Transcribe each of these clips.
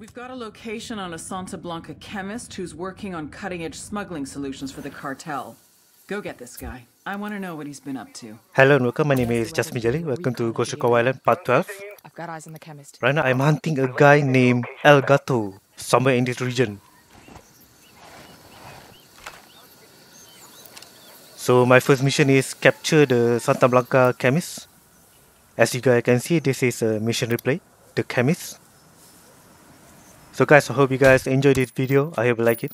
We've got a location on a Santa Blanca chemist who's working on cutting edge smuggling solutions for the cartel. Go get this guy. I want to know what he's been up to. Hello and welcome, my name is Jasemie Jali. Welcome to Ghost Recon Wildlands Part 12. I've got eyes on the chemist. Right now I'm hunting a guy named El Gato, somewhere in this region. So my first mission is capture the Santa Blanca chemist. As you guys can see, this is a mission replay, the chemist. So guys, I hope you guys enjoyed this video. I hope you like it.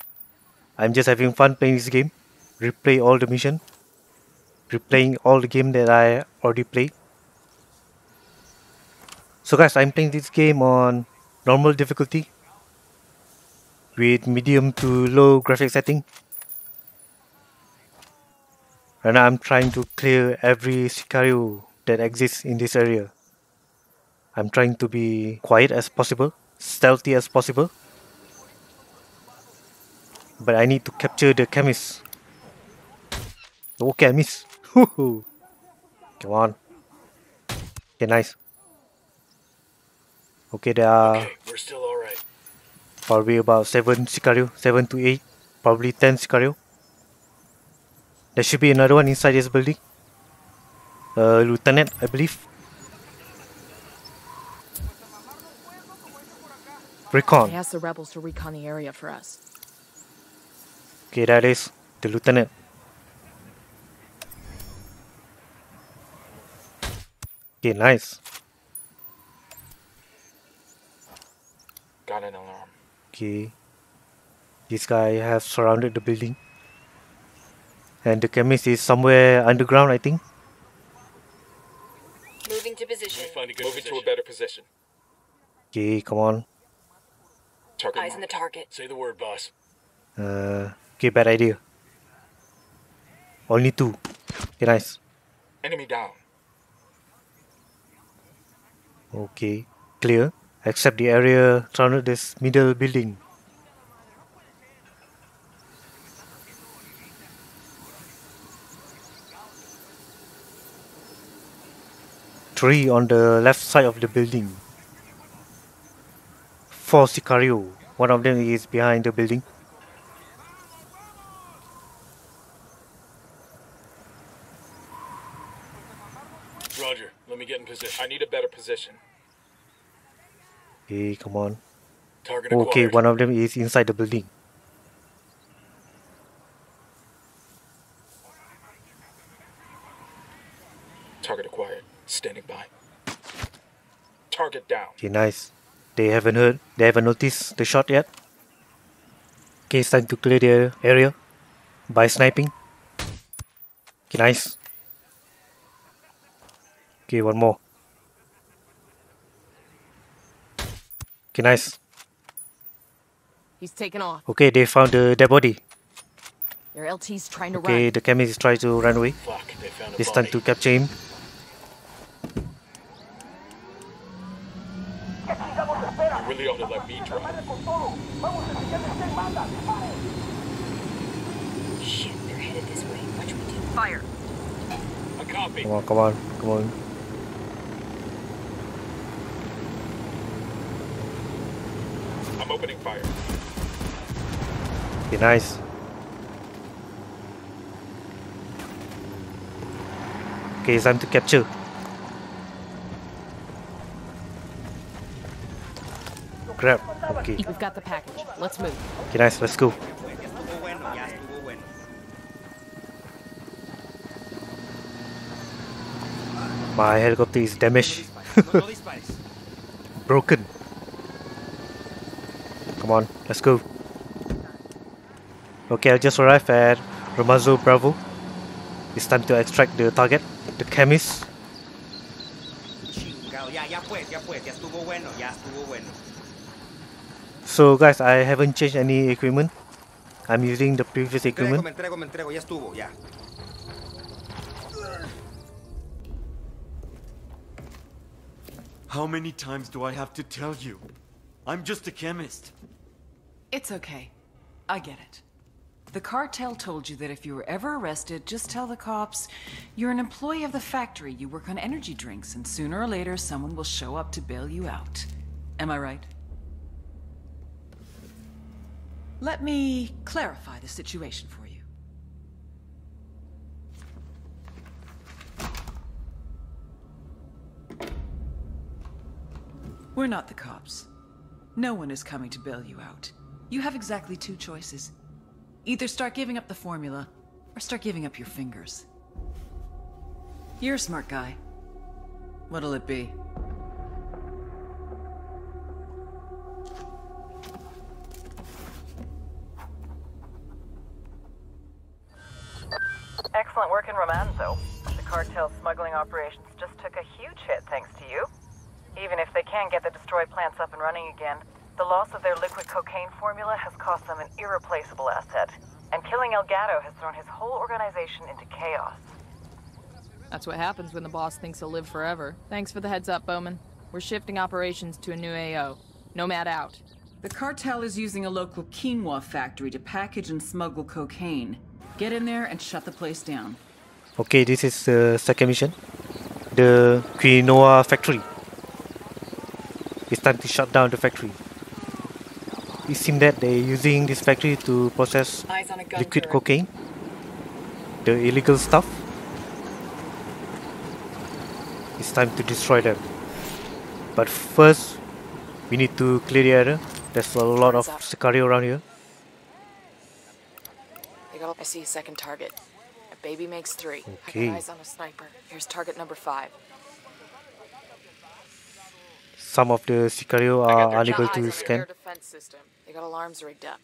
I'm just having fun playing this game. Replay all the mission. Replaying all the game that I already played. So guys, I'm playing this game on normal difficulty. With medium to low graphic setting. Now I'm trying to clear every Sicario that exists in this area. I'm trying to be quiet as possible, stealthy as possible. But I need to capture the chemist. Oh, chemist! Come on. Okay, nice. Okay, there are Okay, we're still alright. probably about 7 Sicario, 7 to 8, probably 10 Sicario. There should be another one inside this building. Uh, Lieutenant, I believe. Recon. I asked the rebels to recon the area for us. Okay, that is the Lieutenant. Okay, nice. Got an alarm. Okay. This guy has surrounded the building. And the chemist is somewhere underground, I think. Moving to position. Moving a good Move into a better position. Okay, come on. Target Eyes on the target. Say the word, boss. Uh, okay, bad idea. Only two. Okay, nice. Enemy down. Okay, clear. Except the area surrounded this middle building. Three on the left side of the building. Four Sicario. One of them is behind the building. Roger. Let me get in position. I need a better position. Okay, come on. Target Okay, acquired. one of them is inside the building. Target acquired. Standing by. Target down. Okay, nice. They haven't heard, they haven't noticed the shot yet. Okay, it's time to clear the area by sniping. Okay, nice. Okay, one more. Okay, nice. He's taken off. Okay, they found the dead body. Their LT's trying to Okay, run. the chemist is trying to run away. Fuck, they found a It's time to capture him. You really ought to let me drive. Shit, they're headed this way. Watch what we do. Fire. A copy. Come on, come on, come on. I'm opening fire. Be nice. Okay, it's time to capture. Grab. Okay. We've got the package. Let's move. Okay, nice. Let's go. My helicopter is damaged. Broken. Come on, let's go. Okay, I just arrived at Ramazo Bravo. It's time to extract the target, the chemist. Chingado, ya, ya pues, ya pues, ya estuvo bueno, ya estuvo bueno. So guys, I haven't changed any equipment. I'm using the previous equipment. me entrego, me entrego, ya estuvo, ya. How many times do I have to tell you? I'm just a chemist. It's okay. I get it. The cartel told you that if you were ever arrested, just tell the cops you're an employee of the factory, you work on energy drinks, and sooner or later someone will show up to bail you out. Am I right? Let me clarify the situation for you. We're not the cops. No one is coming to bail you out. You have exactly two choices. Either start giving up the formula, or start giving up your fingers. You're a smart guy. What'll it be? Can the plants up and running again, the loss of their liquid cocaine formula has cost them an irreplaceable asset. And killing El Gato has thrown his whole organization into chaos. That's what happens when the boss thinks he'll live forever. Thanks for the heads up, Bowman. We're shifting operations to a new AO. Nomad out. The cartel is using a local quinoa factory to package and smuggle cocaine. Get in there and shut the place down. Okay, this is the second mission. The quinoa factory. It's time to shut down the factory. It seems that they're using this factory to process Eyes on a gun liquid turret. cocaine, the illegal stuff. It's time to destroy them. But first, we need to clear the area. There's a lot of Sicario around here. I see a second target. A baby makes three. I Okay. eyes on a sniper. Here's target number five. Some of the Sicario are unable Got eyes on to scan. air defense system. They got alarms rigged up.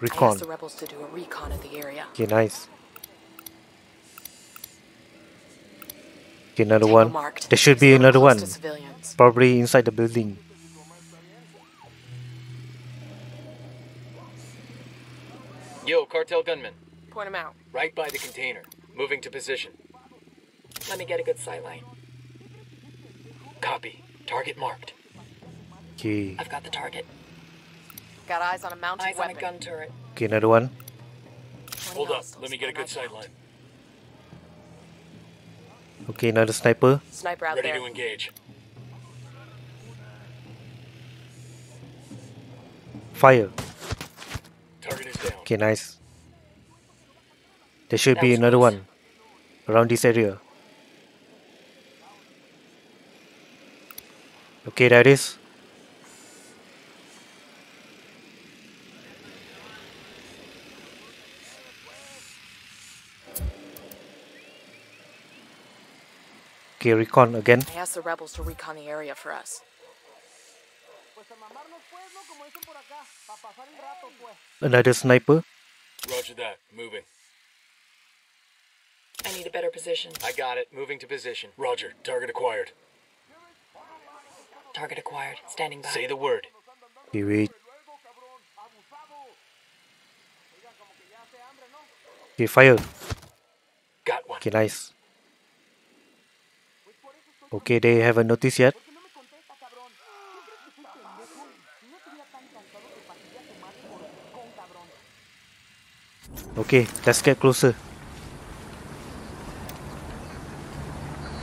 Recon. the rebels to do a recon of the area. Okay, nice. Okay, another Tango one. marked. There should be Still another one. Probably inside the building. Yo, cartel gunman. Point him out. Right by the container. Moving to position. Let me get a good sight line. Copy. Target marked. Okay, I've got the target. Got eyes on a mounted Eyes on a gun turret. okay, another one. Hold up. Let me get a good eyes sight line. Okay, another sniper. Sniper out Ready there. to engage. Fire. Target is down. Okay, nice. There should That be another close. one around this area. Okay, there it is. Okay, recon again. I asked the rebels to recon the area for us. Another sniper. Roger that. Moving. I need a better position. I got it. Moving to position. Roger. Target acquired. Target acquired. Standing by. Say the word. Okay, wait. Okay, fire. Got one. Okay, nice. Okay, they haven't noticed yet. Okay, let's get closer.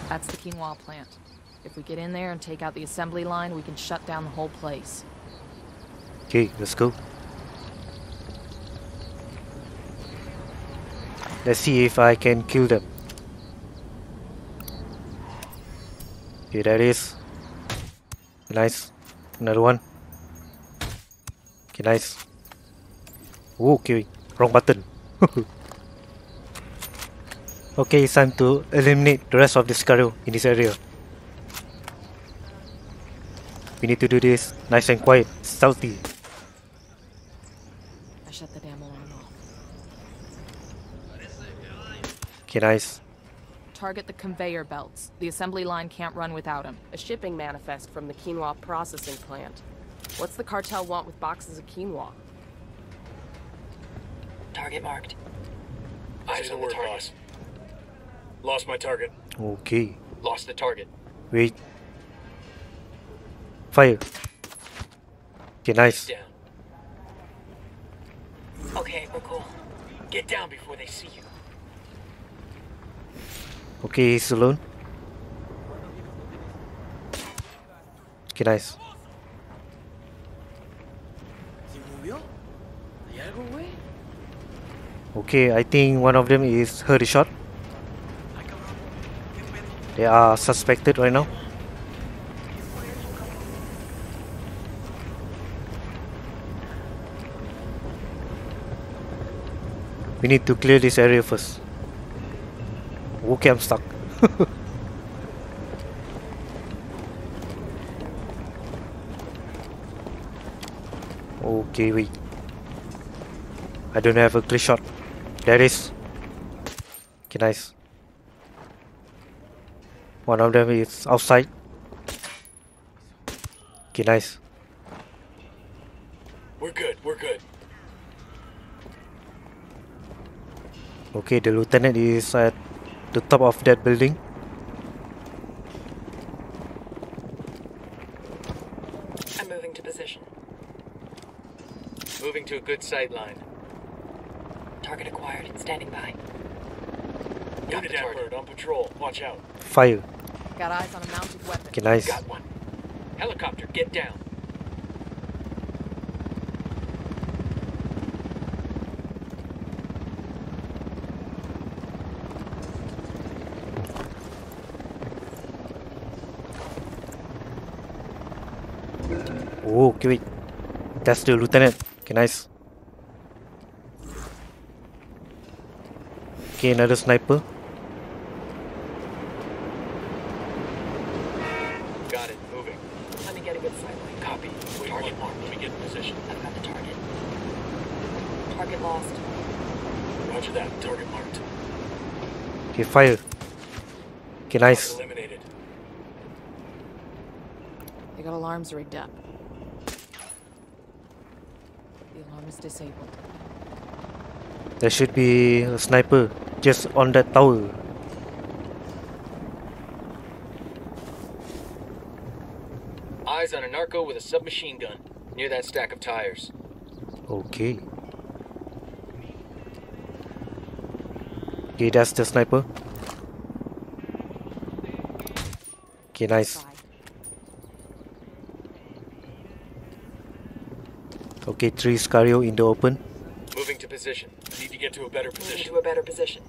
That's the quinoa plant. If we get in there and take out the assembly line, we can shut down the whole place. Okay, let's go. Let's see if I can kill them. Okay, that is. Nice. Another one. Okay, nice. Oh, okay, wrong button. okay, it's time to eliminate the rest of the Sicario in this area. We need to do this nice and quiet, stealthy. I shut the damn alarm off. Okay, nice. Target the conveyor belts. The assembly line can't run without them. A shipping manifest from the quinoa processing plant. What's the cartel want with boxes of quinoa? Target marked. Eyes on the target. Boss. Lost my target. Okay. Lost the target. Wait. Fire. Okay, nice. Down. Okay, we're cool. Get down before they see you. Okay, he's alone. Okay, nice. Okay, I think one of them is heard a shot. They are suspected right now. We need to clear this area first. Okay, I'm stuck. okay, wait. I don't have a clear shot. There is. Okay, nice. One of them is outside. Okay, nice. We're good, we're good. Okay, the lieutenant is at the top of that building. I'm moving to position. Moving to a good sight line. Target acquired. Standing by. Got the target. on patrol. Watch out. Fire. Got eyes on a mounted weapon. Okay, nice. Got one. Helicopter, get down. Oh, okay, wait. That's the lieutenant. Okay, nice. Okay, another sniper. Got it, moving. Let me get a good sight line. Copy. Target marked. Let me get in position. I've got the target. Target lost. Roger that. Target marked. Okay, fire. Okay, nice. Eliminated. They got alarms rigged up. The alarm is disabled. There should be a sniper just on that tower. Eyes on a narco with a submachine gun near that stack of tires. Okay. Okay, that's the sniper. Okay, nice. Okay, three Sicario in the open. Moving to position. Need to get to a better Moving position. to a better position.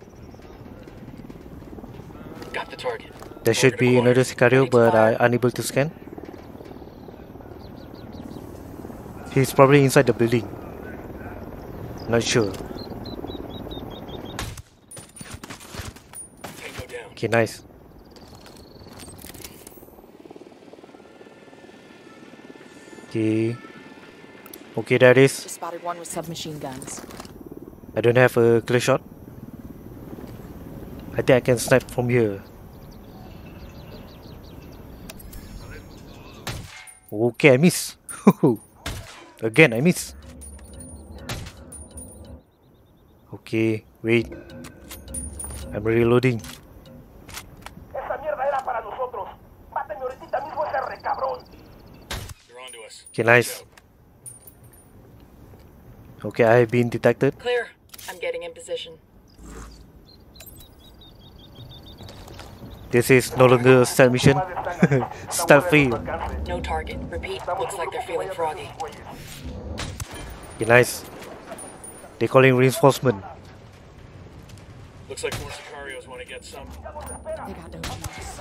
Got the target. There should be acquired. another Sicario, but fire. I unable to scan. He's probably inside the building. Not sure. Okay, nice. Okay. Okay, that is. Just spotted one with submachine guns. I don't have a clear shot. I think I can snipe from here. Okay, I miss. Again, I miss. Okay, wait. I'm reloading. Okay, mierda Okay, I have been detected. Clear. I'm getting in position. This is no longer a stealth mission. stealth fail. No target. Repeat. Looks like they're feeling froggy. Okay, nice. They're calling reinforcement. Looks like more Sicarios want to get some. They got no use.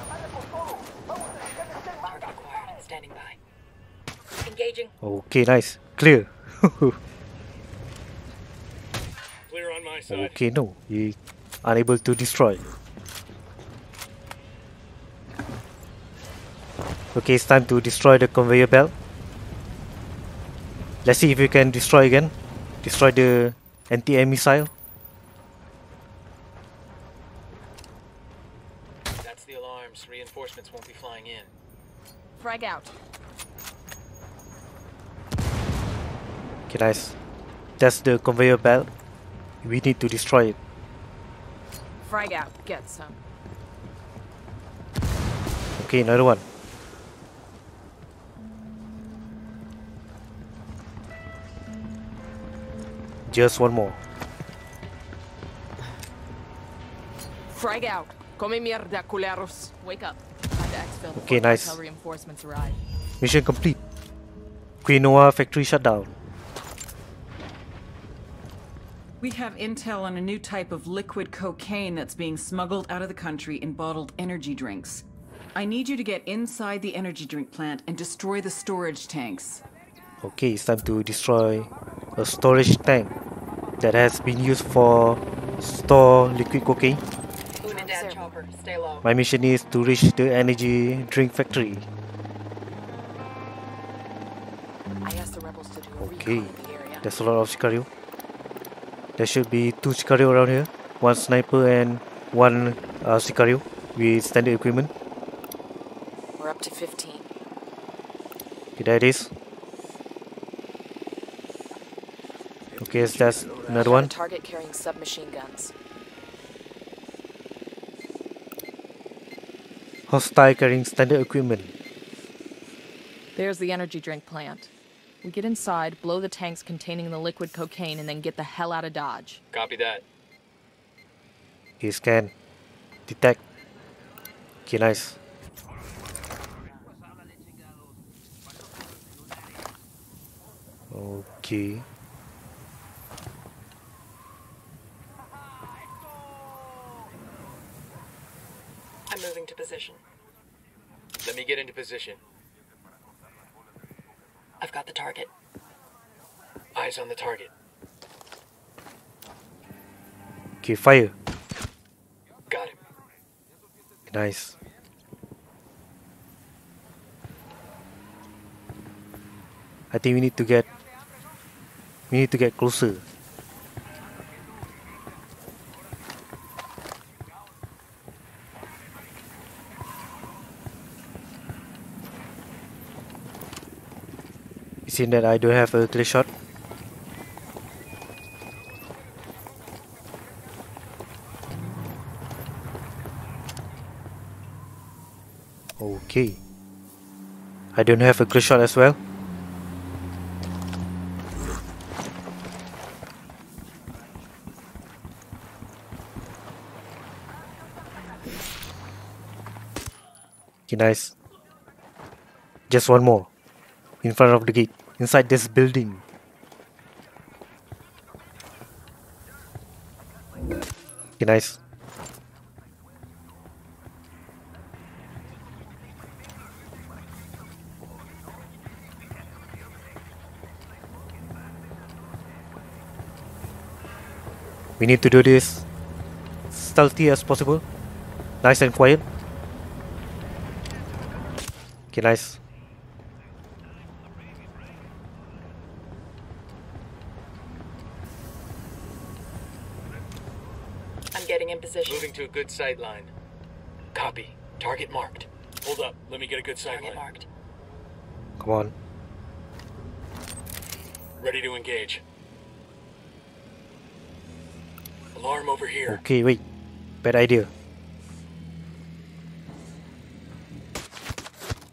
Target acquired. Standing by. Engaging. Okay, nice. Clear. Clear on my side. Okay, no. You unable to destroy. Okay, it's time to destroy the conveyor belt. Let's see if we can destroy again. Destroy the anti-air missile. That's the alarms. Reinforcements won't be flying in. Frag out. Okay, nice. That's the conveyor belt. We need to destroy it. Frag out. Get some. Okay, another one. Just one more. Frag out. Come mierda, culeros. Wake up. Time to exfil Okay, nice. cartel reinforcements arrive. Mission complete. Quinoa factory shut down. We have intel on a new type of liquid cocaine that's being smuggled out of the country in bottled energy drinks. I need you to get inside the energy drink plant and destroy the storage tanks. Okay, it's time to destroy a storage tank that has been used for store liquid cocaine. Stay low. My mission is to reach the energy drink factory. I asked the rebels to do a Okay, recon in the area. there's a lot of Sicario. There should be two Sicario around here. One sniper and one uh, Sicario with standard equipment. We're up to 15. Okay, there it is. Okay, so that's another one. target carrying submachine guns. Hostile carrying standard equipment. There's the energy drink plant. We get inside, blow the tanks containing the liquid cocaine, and then get the hell out of Dodge. Copy that. Okay, scan. Detect. Okay, nice. Okay. I'm moving to position. Let me get into position. I've got the target. Eyes on the target. Okay, fire. Got him. Nice. I think we need to get we need to get closer. Seen that I don't have a clear shot? Okay. I don't have a clear shot as well. Okay, nice. Just one more. In front of the gate. Inside this building. Okay, nice. We need to do this stealthy as possible. Nice and quiet. Okay, nice. I'm getting in position. Moving to a good sight line. Copy. Target marked. Hold up. Let me get a good sight Target line. marked. Come on. Ready to engage. Alarm over here. Okay, wait. Bad idea.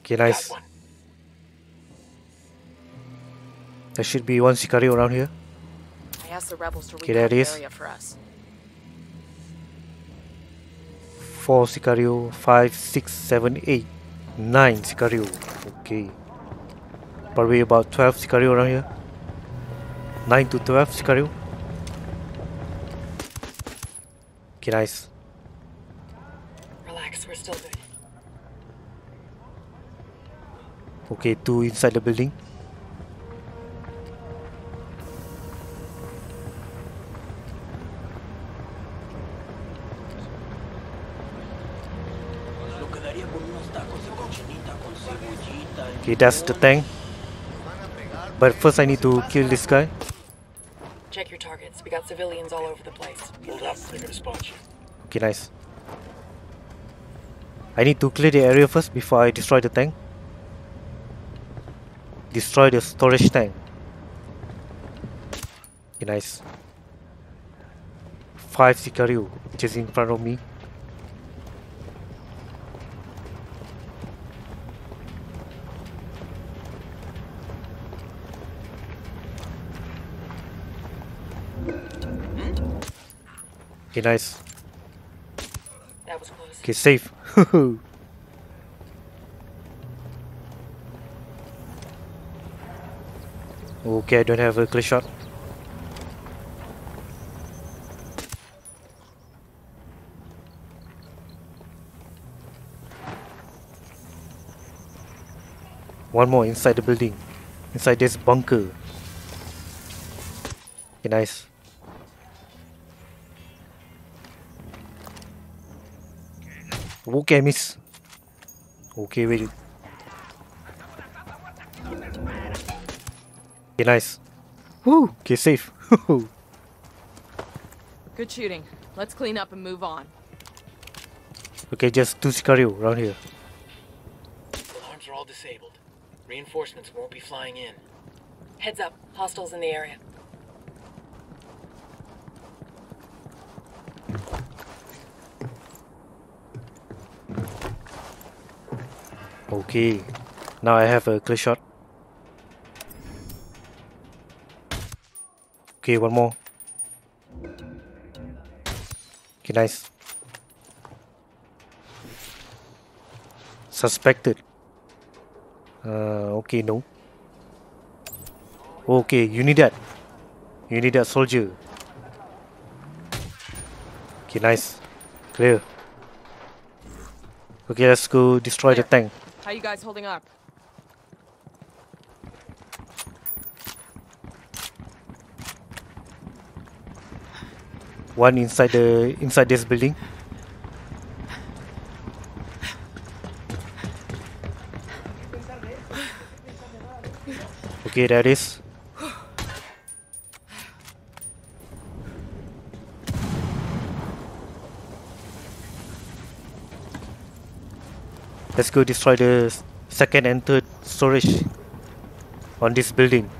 Okay, nice. There should be one Sicario around here. I asked the rebels to Okay, recon there it the area for us. Four Sicario, five, six, seven, eight, nine Sicario. Okay. Probably about 12 Sicario around here. 9 to 12 Sicario. Okay, nice. Relax. We're still good. Okay, two inside the building. Okay, that's the tank. But first I need to kill this guy. Check your targets. We got civilians all over the place. Hold up. They're gonna spot you. Okay, nice. I need to clear the area first before I destroy the tank. Destroy the storage tank. Okay, nice. Five Sicario just in front of me. Okay, nice. Okay, safe. okay, I don't have a clear shot. One more inside the building. Inside this bunker. Okay, nice. Okay, miss. Okay, wait. Okay, nice. Woo! Okay, safe. Good shooting. Let's clean up and move on. okay, just two Sicario around here. Alarms are all disabled. Reinforcements won't be flying in. Heads up. Hostiles in the area. Okay. Now I have a clear shot. Okay, one more. Okay, nice. Suspected. Uh, okay, no. Okay, you need that. You need that soldier. Okay, nice. Clear. Okay, let's go destroy the tank. How you guys holding up? One inside the inside this building. Okay, that is. Let's go destroy the second and third storage on this building.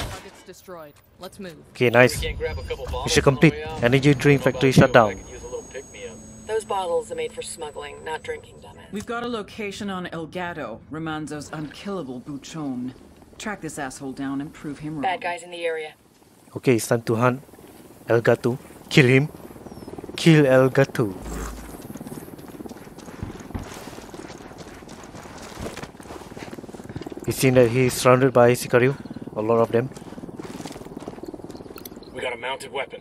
Target's destroyed. Let's move. Okay, nice. can't grab a couple bottles Mission on the complete. Energy drink I don't know about factory you, shut down. could use a little pick-me-up. Those bottles are made for smuggling, not drinking, dumbass. We've got a location on El Gato, Romanzo's unkillable buchon. Track this asshole down and prove him wrong. Bad guys in the area. Okay, it's time to hunt El Gato. Kill him. Kill El Gato. It seems that he is surrounded by Sicario. A lot of them. We got a mounted weapon.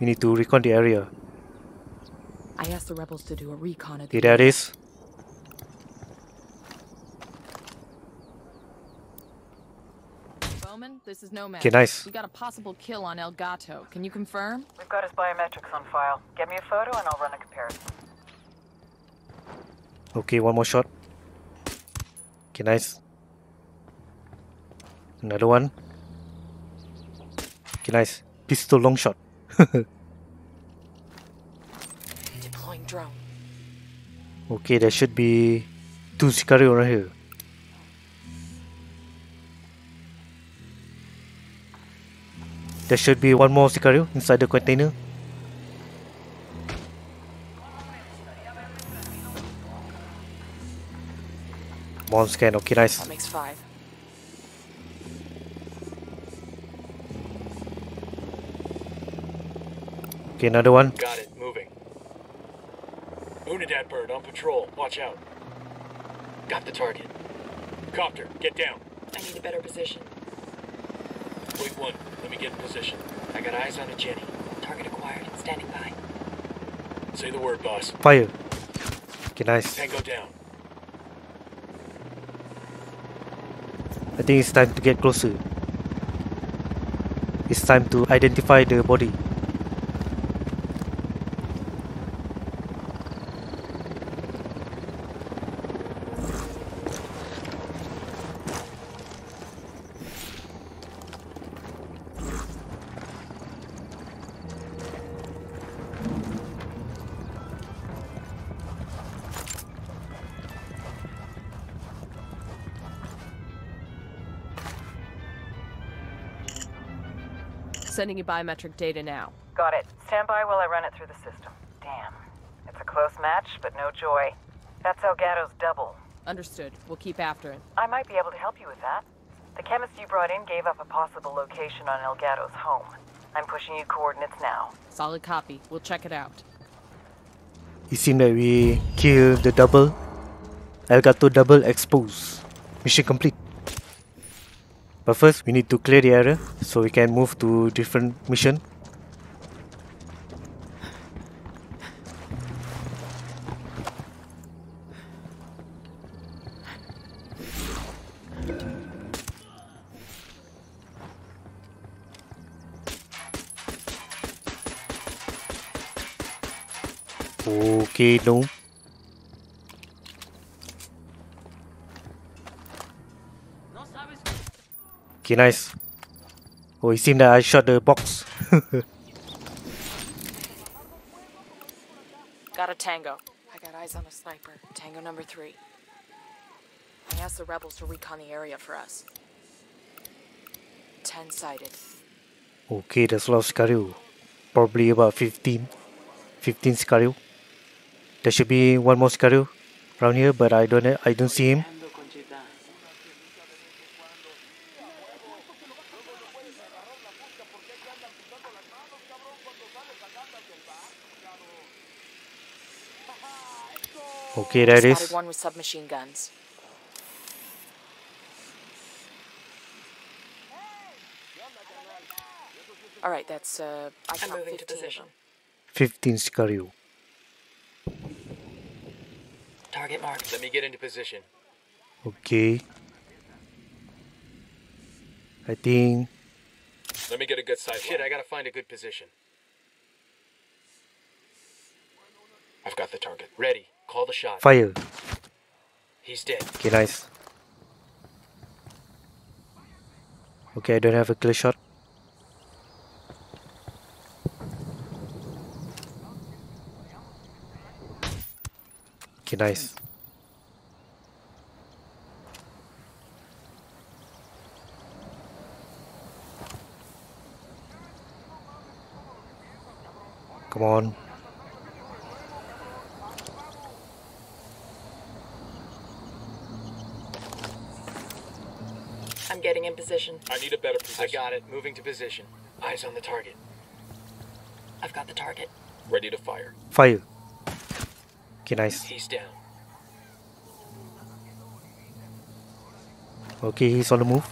We need to recon the area. I asked the rebels to do a recon of Okay, the there it is. Bowman, this is Nomad. Okay, nice. We got a possible kill on El Gato. Can you confirm? We've got his biometrics on file. Get me a photo and I'll run a comparison. Okay, one more shot. Okay, nice. Another one. Okay, nice. Pistol long shot. Deploying drone. Okay, there should be two Sicario around here. There should be one more Sicario inside the container. Bomb scan, okay, nice. That makes five. Okay, another one. Got it. Moving. Unidad bird on patrol. Watch out. Got the target. Copter, get down. I need a better position. Wait one. Let me get in position. I got eyes on a Jenny. Target acquired. Standing by. Say the word, boss. Fire. Okay, nice. Tango down. I think it's time to get closer. It's time to identify the body. Sending you biometric data now. Got it. Stand by while I run it through the system. Damn. It's a close match, but no joy. That's Elgato's double. Understood. We'll keep after it. I might be able to help you with that. The chemist you brought in gave up a possible location on Elgato's home. I'm pushing you coordinates now. Solid copy. We'll check it out. It seems that we kill the double. Elgato double expose. Mission complete. But first, we need to clear the area so we can move to different mission. Okay, no. Okay, nice. Oh, it seemed that I shot the box. Got a tango. I got eyes on a sniper. Tango number three. I asked the rebels to recon the area for us. Ten sighted. Okay, that's a lot of Sicario. Probably about 15. 15 Sicario. There should be one more Sicario around here, but I don't I don't see him. Okay, there it Spotted is. one with submachine guns. All right, that's uh. I I'm moving to 15 of position. 15 Sicario. Target marked. Let me get into position. Okay. I think Let me get a good sight. Shit, I gotta find a good position. I've got the target. Ready. Call the shot. fire. He's dead. Okay, nice. Okay, I don't have a clear shot. Okay, nice. Come on. I'm getting in position. I need a better position. I got it. Moving to position. Eyes on the target. I've got the target. Ready to fire. Fire. Okay, nice. He's down. Okay, he's on the move.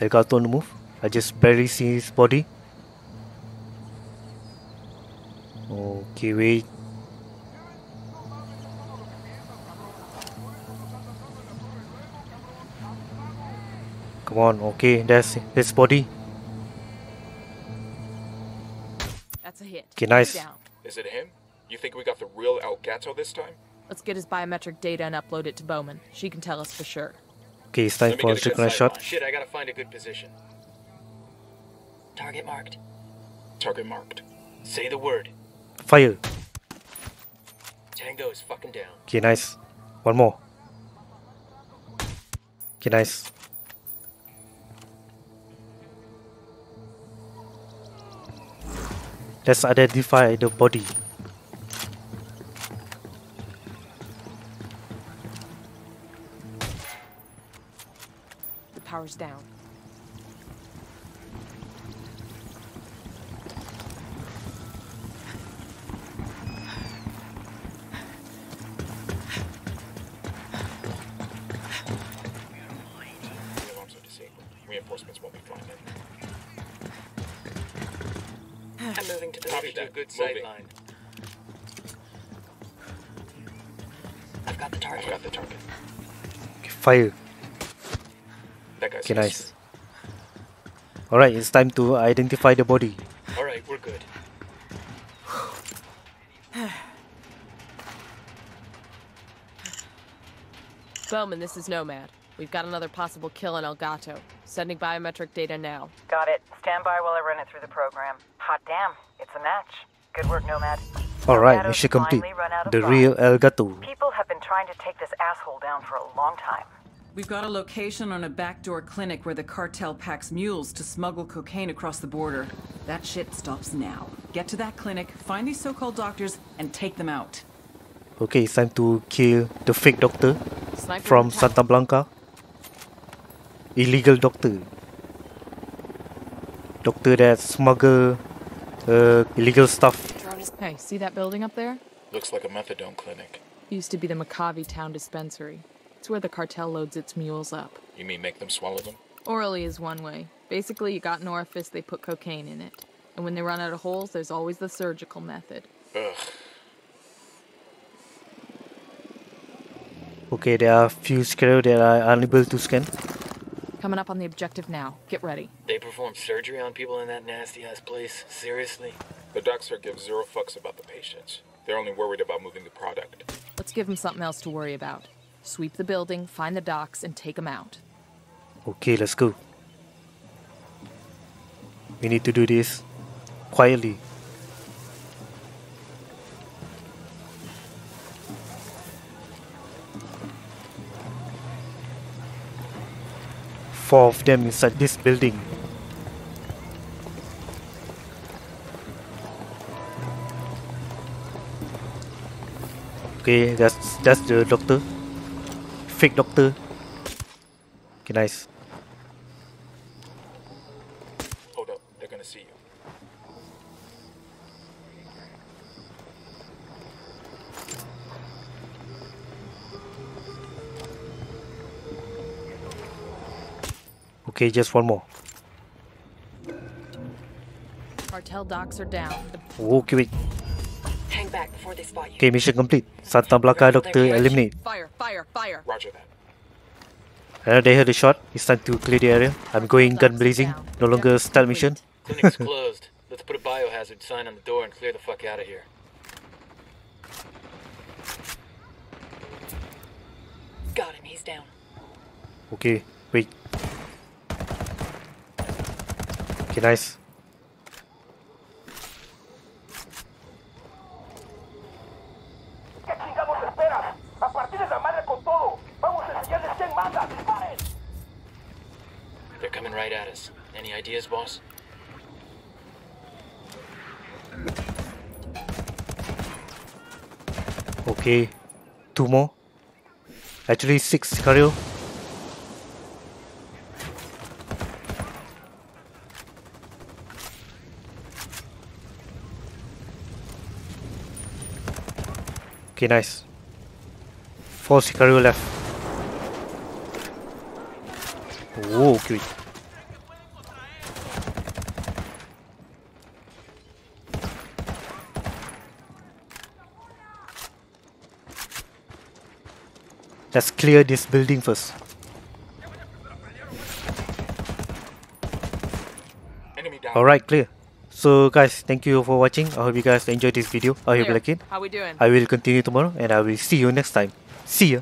Elgato on the move. I just barely see his body. Okay, wait. Come on, okay, that's his body. That's a hit. Okay, nice. Down. Is it him? You think we got the real El Gato this time? Let's get his biometric data and upload it to Bowman. She can tell us for sure. Okay, it's time Let for a get a good shot. line. Shit, I gotta find a good position. Target marked. Target marked. Say the word. Fire. Tango is fucking down. Okay, nice. One more. Okay, nice. Let's identify the body. The power's down. I'm moving to Copy position. that. Good sight line. I've got the target. I've target. got the target. Okay, fire. That guy's Okay, history. nice. Alright, it's time to identify the body. All right, we're good. Bowman, this is Nomad. We've got another possible kill in El Gato. Sending biometric data now. Got it. Stand by while I run it through the program. Hot damn, it's a match. Good work, Nomad. Alright, Elgato's mission complete. finally run out of The fun. real Elgato. People have been trying to take this asshole down for a long time. We've got a location on a backdoor clinic where the cartel packs mules to smuggle cocaine across the border. That shit stops now. Get to that clinic, find these so-called doctors, and take them out. Okay, it's time to kill the fake doctor Sniper from in Santa Blanca. Illegal doctor. Doctor that smuggle uh, illegal stuff. Hey, see that building up there? Looks like a methadone clinic. Used to be the Makavi Town Dispensary. It's where the cartel loads its mules up. You mean make them swallow them? Orally is one way. Basically, you got an orifice, they put cocaine in it. And when they run out of holes, there's always the surgical method. Ugh. Okay, there are few scenarios that are unable to scan. Coming up on the objective now. Get ready. They perform surgery on people in that nasty ass place? Seriously? The docs here give zero fucks about the patients. They're only worried about moving the product. Let's give them something else to worry about. Sweep the building, find the docs, and take them out. Okay, let's go. We need to do this quietly. Four of them inside this building. Okay, that's that's the doctor. Fake doctor. Okay, nice. Okay, just one more. Cartel docs are down. The Okay, wait. Hang back before they spot you. Okay, mission complete. Santa Blanca Doctor eliminate. fire, fire, fire. Roger that. Uh, they heard the shot. It's time to clear the area. I'm going gun blazing. No longer stealth mission. Clinic's closed. Let's put a biohazard sign on the door and clear the fuck out of here. Got him. He's down. Okay, wait. Manda. ¡Disparen! They're coming right at us. Any ideas, boss? Okay, two more. Actually, six Sicario. Okay, nice. Four Sicario left. Whoa, okay. Let's clear this building first. Alright, clear. So guys, thank you for watching. I hope you guys enjoyed this video. I hope you like it. How we doing? I will continue tomorrow and I will see you next time. See ya.